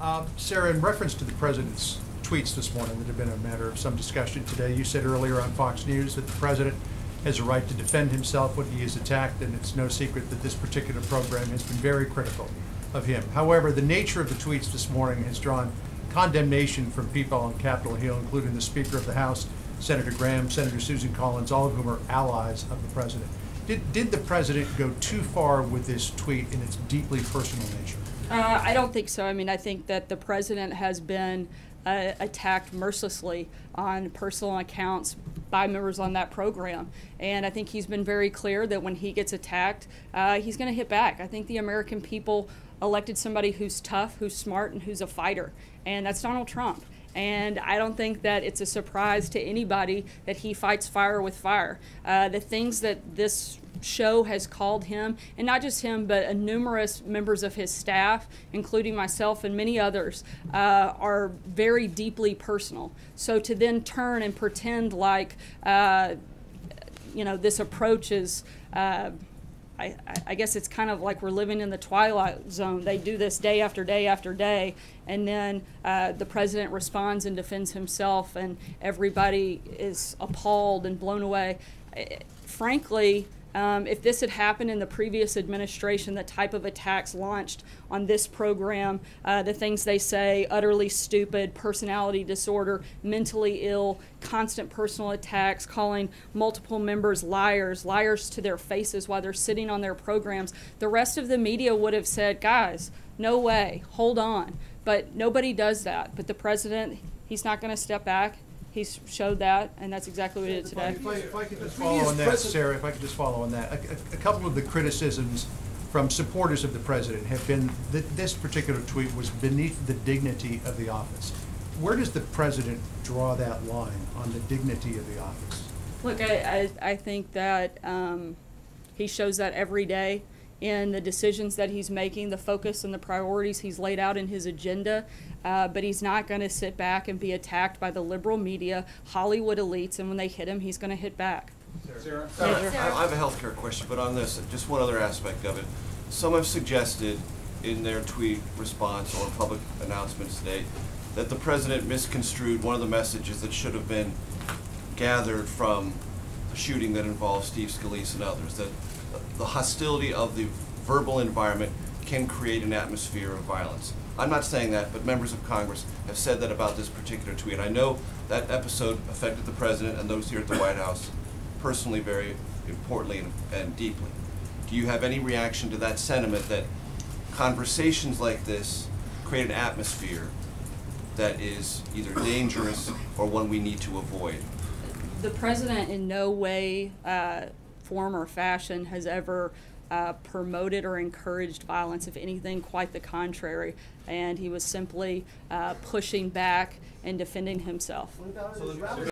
Uh, Sarah, in reference to the president's tweets this morning that have been a matter of some discussion today, you said earlier on Fox News that the president has a right to defend himself when he is attacked, and it's no secret that this particular program has been very critical of him. However, the nature of the tweets this morning has drawn condemnation from people on Capitol Hill, including the Speaker of the House, Senator Graham, Senator Susan Collins, all of whom are allies of the president. Did, did the president go too far with this tweet in its deeply personal nature? Uh, I don't think so. I mean, I think that the president has been uh, attacked mercilessly on personal accounts by members on that program. And I think he's been very clear that when he gets attacked, uh, he's going to hit back. I think the American people elected somebody who's tough, who's smart, and who's a fighter. And that's Donald Trump. And I don't think that it's a surprise to anybody that he fights fire with fire. Uh, the things that this show has called him, and not just him, but a numerous members of his staff, including myself and many others, uh, are very deeply personal. So to then turn and pretend like, uh, you know, this approach is. I, I guess it's kind of like we're living in the twilight zone. They do this day after day after day, and then uh, the president responds and defends himself, and everybody is appalled and blown away. Eh, Frankly, um, if this had happened in the previous administration, the type of attacks launched on this program, uh, the things they say, utterly stupid, personality disorder, mentally ill, constant personal attacks, calling multiple members liars, liars to their faces while they're sitting on their programs, the rest of the media would have said, guys, no way, hold on. But nobody does that. But the president, he's not going to step back. He's showed that, and that's exactly what he did today. If I, if I could just follow on that, Sarah, if I could just follow on that. A, a- a couple of the criticisms from supporters of the president have been that this particular tweet was beneath the dignity of the office. Where does the president draw that line on the dignity of the office? Look, I, I, I think that um, he shows that every day in the decisions that he's making, the focus and the priorities he's laid out in his agenda. Uh, but he's not going to sit back and be attacked by the liberal media, Hollywood elites, and when they hit him, he's going to hit back. Sarah? Yeah, I Sarah. I have a healthcare question, but on this, just one other aspect of it. Some have suggested in their tweet response or public announcements today that the president misconstrued one of the messages that should have been gathered from the shooting that involved Steve Scalise and others, that the hostility of the verbal environment can create an atmosphere of violence. I'm not saying that, but members of Congress have said that about this particular tweet. I know that episode affected the president and those here at the White House personally very importantly and, and deeply. Do you have any reaction to that sentiment that conversations like this create an atmosphere that is either dangerous or one we need to avoid? The president, in no way, uh, form, or fashion, has ever uh, promoted or encouraged violence. If anything, quite the contrary. And he was simply uh, pushing back and defending himself.